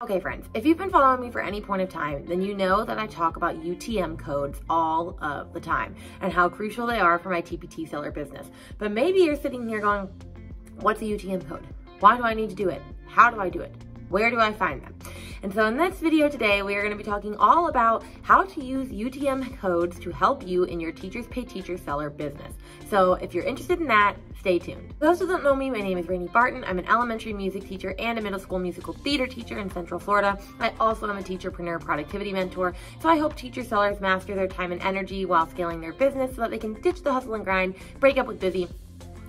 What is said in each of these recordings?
Okay friends, if you've been following me for any point of time, then you know that I talk about UTM codes all of the time and how crucial they are for my TPT seller business. But maybe you're sitting here going, what's a UTM code? Why do I need to do it? How do I do it? Where do I find them? And so in this video today, we are gonna be talking all about how to use UTM codes to help you in your Teachers Pay Teacher Seller business. So if you're interested in that, stay tuned. For those who don't know me, my name is Rainy Barton. I'm an elementary music teacher and a middle school musical theater teacher in Central Florida. I also am a teacherpreneur productivity mentor. So I help teacher sellers master their time and energy while scaling their business so that they can ditch the hustle and grind, break up with busy,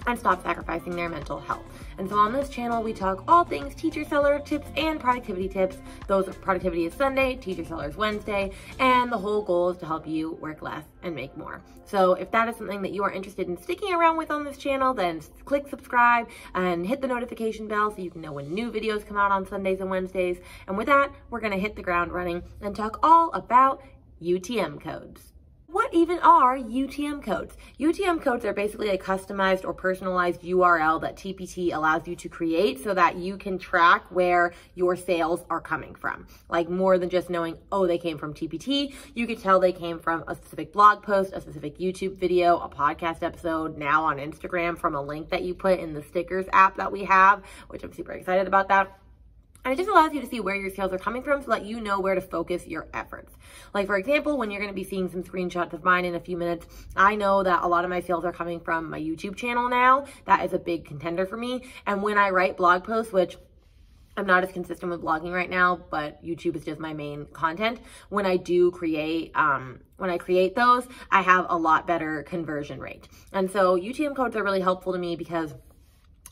and stop sacrificing their mental health. And so on this channel, we talk all things teacher seller tips and productivity tips. Those productivity is Sunday, teacher sellers Wednesday, and the whole goal is to help you work less and make more. So if that is something that you are interested in sticking around with on this channel, then click subscribe and hit the notification bell so you can know when new videos come out on Sundays and Wednesdays. And with that, we're gonna hit the ground running and talk all about UTM codes. What even are UTM codes? UTM codes are basically a customized or personalized URL that TPT allows you to create so that you can track where your sales are coming from. Like more than just knowing, oh, they came from TPT, you could tell they came from a specific blog post, a specific YouTube video, a podcast episode, now on Instagram from a link that you put in the stickers app that we have, which I'm super excited about that. And it just allows you to see where your sales are coming from so that you know where to focus your efforts. Like for example, when you're going to be seeing some screenshots of mine in a few minutes, I know that a lot of my sales are coming from my YouTube channel now. That is a big contender for me. And when I write blog posts, which I'm not as consistent with blogging right now, but YouTube is just my main content. When I do create, um, when I create those, I have a lot better conversion rate. And so UTM codes are really helpful to me because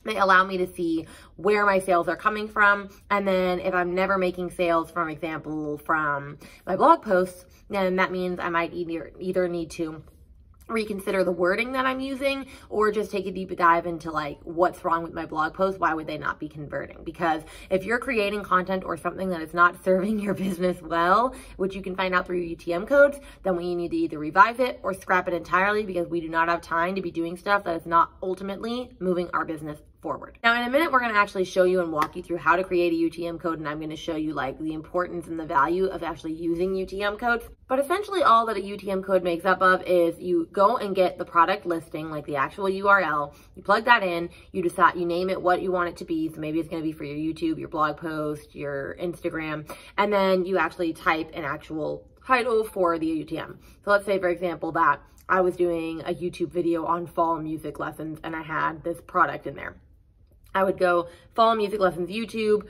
they allow me to see where my sales are coming from. And then if I'm never making sales, for example, from my blog posts, then that means I might either, either need to reconsider the wording that I'm using or just take a deep dive into like what's wrong with my blog post why would they not be converting because if you're creating content or something that is not serving your business well which you can find out through UTM codes then we need to either revise it or scrap it entirely because we do not have time to be doing stuff that is not ultimately moving our business forward. Now in a minute, we're gonna actually show you and walk you through how to create a UTM code and I'm gonna show you like the importance and the value of actually using UTM codes. But essentially all that a UTM code makes up of is you go and get the product listing, like the actual URL, you plug that in, you decide, you name it what you want it to be. So maybe it's gonna be for your YouTube, your blog post, your Instagram, and then you actually type an actual title for the UTM. So let's say for example that I was doing a YouTube video on fall music lessons and I had this product in there. I would go Fall Music Lessons YouTube,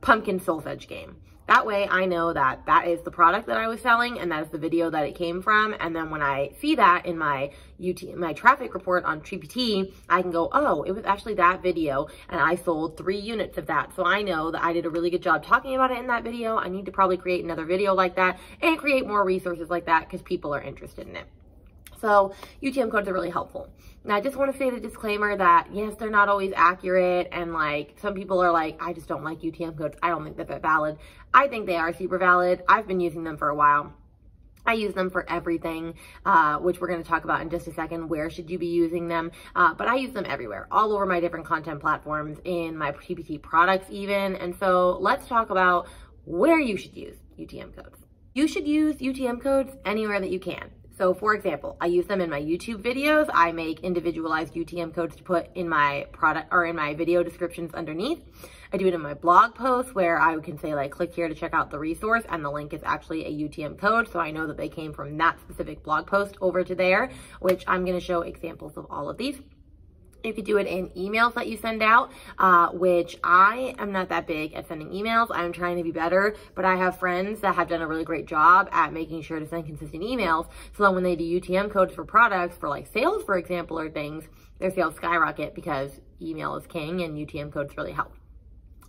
Pumpkin Solfege Game. That way I know that that is the product that I was selling and that is the video that it came from. And then when I see that in my UT, my traffic report on TPT, I can go, oh, it was actually that video and I sold three units of that. So I know that I did a really good job talking about it in that video. I need to probably create another video like that and create more resources like that because people are interested in it. So UTM codes are really helpful. Now, I just want to say the disclaimer that yes, they're not always accurate. And like some people are like, I just don't like UTM codes. I don't think that they're valid. I think they are super valid. I've been using them for a while. I use them for everything, uh, which we're going to talk about in just a second. Where should you be using them? Uh, but I use them everywhere, all over my different content platforms, in my TPT products even. And so let's talk about where you should use UTM codes. You should use UTM codes anywhere that you can. So for example, I use them in my YouTube videos. I make individualized UTM codes to put in my product or in my video descriptions underneath. I do it in my blog posts where I can say like, click here to check out the resource and the link is actually a UTM code. So I know that they came from that specific blog post over to there, which I'm gonna show examples of all of these. You could do it in emails that you send out, uh, which I am not that big at sending emails. I'm trying to be better, but I have friends that have done a really great job at making sure to send consistent emails. So that when they do UTM codes for products, for like sales, for example, or things, their sales skyrocket because email is king and UTM codes really help.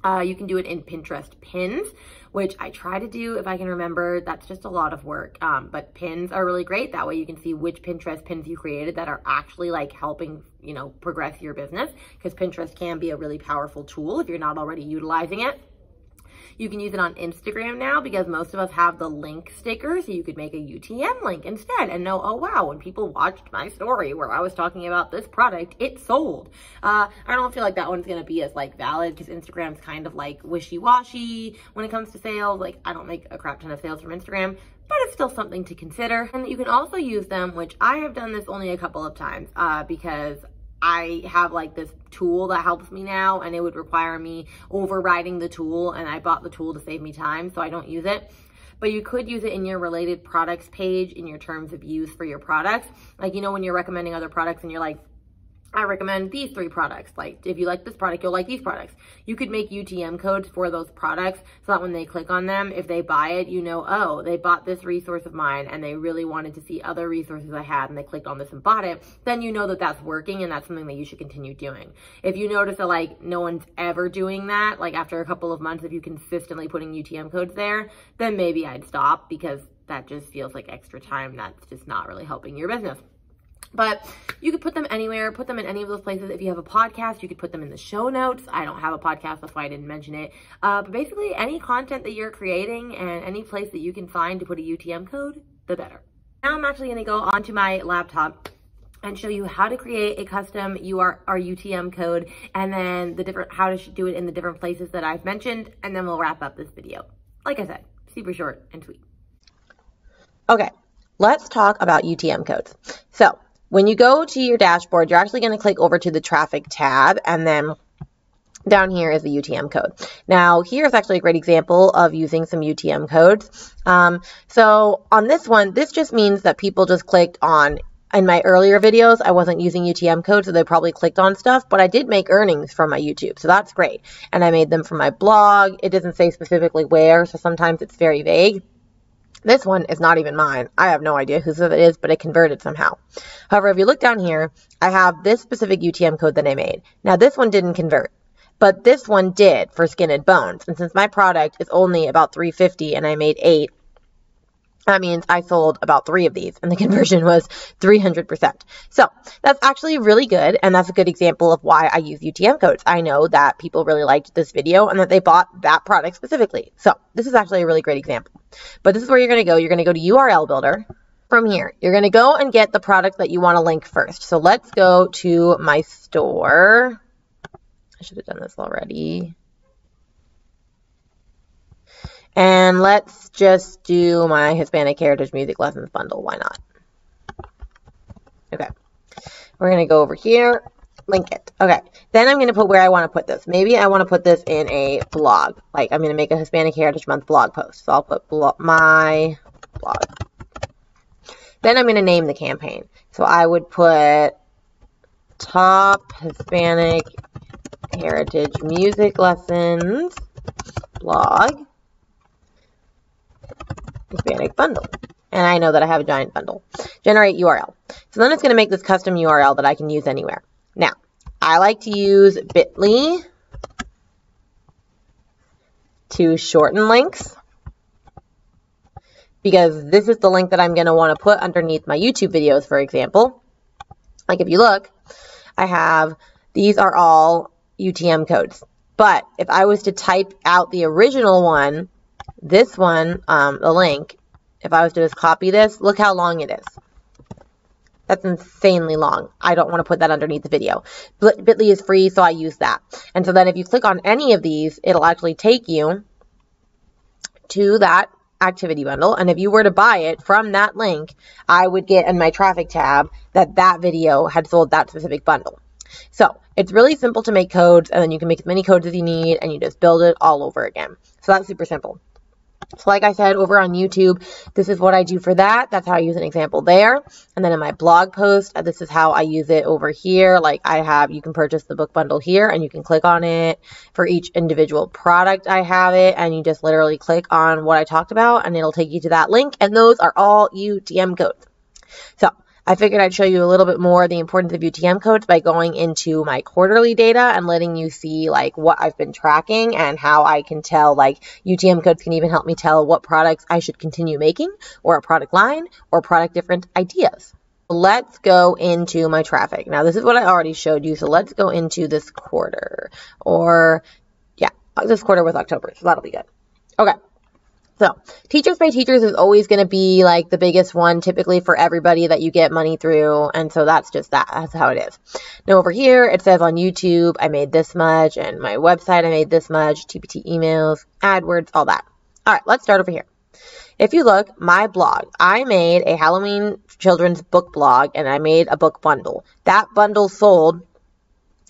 Uh, you can do it in Pinterest pins, which I try to do if I can remember. That's just a lot of work. Um, but pins are really great. That way you can see which Pinterest pins you created that are actually like helping, you know, progress your business because Pinterest can be a really powerful tool if you're not already utilizing it. You can use it on Instagram now because most of us have the link sticker. So you could make a UTM link instead and know, oh wow, when people watched my story where I was talking about this product, it sold. Uh, I don't feel like that one's to be as like valid because Instagram's kind of like wishy-washy when it comes to sales. Like I don't make a crap ton of sales from Instagram, but it's still something to consider. And you can also use them, which I have done this only a couple of times uh, because I have like this tool that helps me now and it would require me overriding the tool and I bought the tool to save me time so I don't use it. But you could use it in your related products page in your terms of use for your products. Like, you know, when you're recommending other products and you're like, I recommend these three products. Like if you like this product, you'll like these products. You could make UTM codes for those products so that when they click on them, if they buy it, you know, oh, they bought this resource of mine and they really wanted to see other resources I had and they clicked on this and bought it, then you know that that's working and that's something that you should continue doing. If you notice that like no one's ever doing that, like after a couple of months, if you consistently putting UTM codes there, then maybe I'd stop because that just feels like extra time that's just not really helping your business. But you could put them anywhere, put them in any of those places. If you have a podcast, you could put them in the show notes. I don't have a podcast, that's why I didn't mention it. Uh, but basically, any content that you're creating and any place that you can find to put a UTM code, the better. Now I'm actually gonna go onto my laptop and show you how to create a custom UR or UTM code and then the different how to do it in the different places that I've mentioned and then we'll wrap up this video. Like I said, super short and sweet. Okay, let's talk about UTM codes. So when you go to your dashboard, you're actually going to click over to the traffic tab and then down here is the UTM code. Now, here's actually a great example of using some UTM codes. Um, so on this one, this just means that people just clicked on, in my earlier videos, I wasn't using UTM codes, so they probably clicked on stuff, but I did make earnings from my YouTube, so that's great. And I made them from my blog. It doesn't say specifically where, so sometimes it's very vague. This one is not even mine. I have no idea whose it is, but it converted somehow. However, if you look down here, I have this specific UTM code that I made. Now, this one didn't convert, but this one did for Skin and Bones. And since my product is only about 350 and I made eight, that means I sold about three of these and the conversion was 300%. So that's actually really good. And that's a good example of why I use UTM codes. I know that people really liked this video and that they bought that product specifically. So this is actually a really great example. But this is where you're going to go. You're going to go to URL Builder. From here, you're going to go and get the product that you want to link first. So let's go to my store. I should have done this already. And let's just do my Hispanic Heritage Music Lessons bundle. Why not? Okay. We're going to go over here, link it. Okay. Then I'm going to put where I want to put this. Maybe I want to put this in a blog. Like I'm going to make a Hispanic Heritage Month blog post. So I'll put blo my blog. Then I'm going to name the campaign. So I would put top Hispanic Heritage Music Lessons blog Hispanic bundle. And I know that I have a giant bundle. Generate URL. So then it's going to make this custom URL that I can use anywhere. Now, I like to use bit.ly to shorten links because this is the link that I'm going to want to put underneath my YouTube videos, for example. Like if you look, I have, these are all UTM codes. But if I was to type out the original one, this one, um, the link, if I was to just copy this, look how long it is. That's insanely long. I don't want to put that underneath the video. Bitly is free, so I use that. And so then if you click on any of these, it'll actually take you to that activity bundle. And if you were to buy it from that link, I would get in my traffic tab that that video had sold that specific bundle. So it's really simple to make codes, and then you can make as many codes as you need, and you just build it all over again. So that's super simple. So like I said, over on YouTube, this is what I do for that. That's how I use an example there. And then in my blog post, uh, this is how I use it over here. Like I have, you can purchase the book bundle here and you can click on it for each individual product I have it. And you just literally click on what I talked about and it'll take you to that link. And those are all UTM codes. So I figured I'd show you a little bit more the importance of UTM codes by going into my quarterly data and letting you see like what I've been tracking and how I can tell like UTM codes can even help me tell what products I should continue making or a product line or product different ideas. Let's go into my traffic. Now this is what I already showed you. So let's go into this quarter or yeah, this quarter with October. So that'll be good. Okay. So, Teachers Pay Teachers is always going to be like the biggest one typically for everybody that you get money through. And so that's just that. That's how it is. Now, over here, it says on YouTube, I made this much, and my website, I made this much, TPT emails, AdWords, all that. All right, let's start over here. If you look, my blog, I made a Halloween children's book blog and I made a book bundle. That bundle sold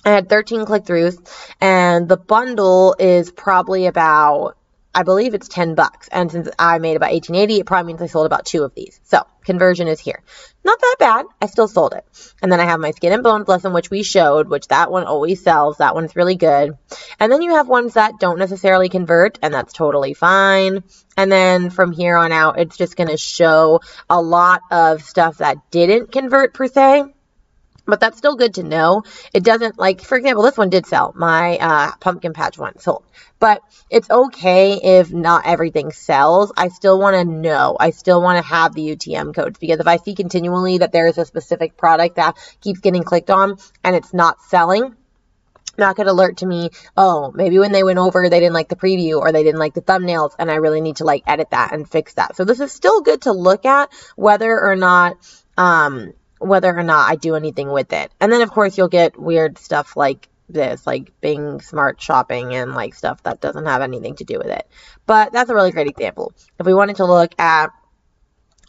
I had 13 click throughs, and the bundle is probably about, I believe it's 10 bucks. And since I made about 1880, it probably means I sold about two of these. So conversion is here. Not that bad. I still sold it. And then I have my skin and bones lesson, which we showed, which that one always sells. That one's really good. And then you have ones that don't necessarily convert, and that's totally fine. And then from here on out, it's just going to show a lot of stuff that didn't convert per se but that's still good to know. It doesn't like, for example, this one did sell. My uh, pumpkin patch one sold, but it's okay if not everything sells. I still want to know. I still want to have the UTM codes because if I see continually that there is a specific product that keeps getting clicked on and it's not selling, going to alert to me, oh, maybe when they went over, they didn't like the preview or they didn't like the thumbnails and I really need to like edit that and fix that. So this is still good to look at whether or not, um, whether or not I do anything with it. And then, of course, you'll get weird stuff like this, like Bing Smart Shopping and like stuff that doesn't have anything to do with it. But that's a really great example. If we wanted to look at,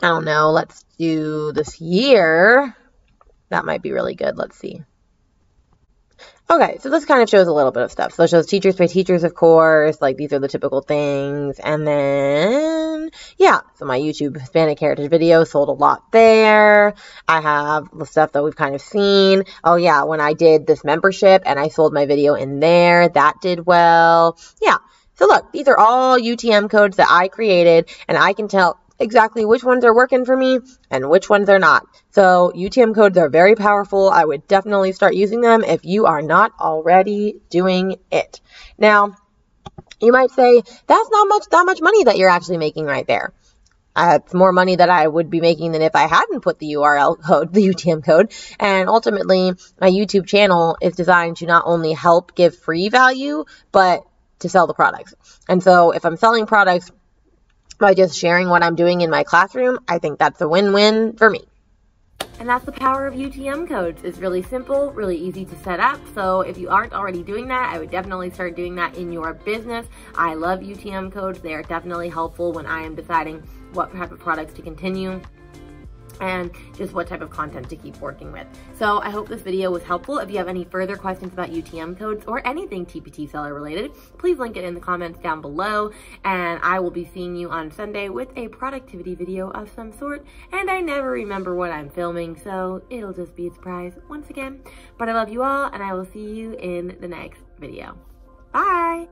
I don't know, let's do this year, that might be really good. Let's see. Okay, so this kind of shows a little bit of stuff. So it shows teachers pay teachers, of course, like these are the typical things. And then, yeah, so my YouTube Hispanic Heritage video sold a lot there. I have the stuff that we've kind of seen. Oh yeah, when I did this membership and I sold my video in there, that did well. Yeah, so look, these are all UTM codes that I created and I can tell exactly which ones are working for me and which ones are not. So UTM codes are very powerful. I would definitely start using them if you are not already doing it. Now, you might say, that's not much, that much money that you're actually making right there. Uh, it's more money that I would be making than if I hadn't put the URL code, the UTM code. And ultimately, my YouTube channel is designed to not only help give free value, but to sell the products. And so if I'm selling products by just sharing what I'm doing in my classroom, I think that's a win-win for me. And that's the power of UTM codes. It's really simple, really easy to set up. So if you aren't already doing that, I would definitely start doing that in your business. I love UTM codes. They are definitely helpful when I am deciding what type of products to continue and just what type of content to keep working with. So I hope this video was helpful. If you have any further questions about UTM codes or anything TPT seller related, please link it in the comments down below. And I will be seeing you on Sunday with a productivity video of some sort. And I never remember what I'm filming, so it'll just be a surprise once again. But I love you all, and I will see you in the next video. Bye!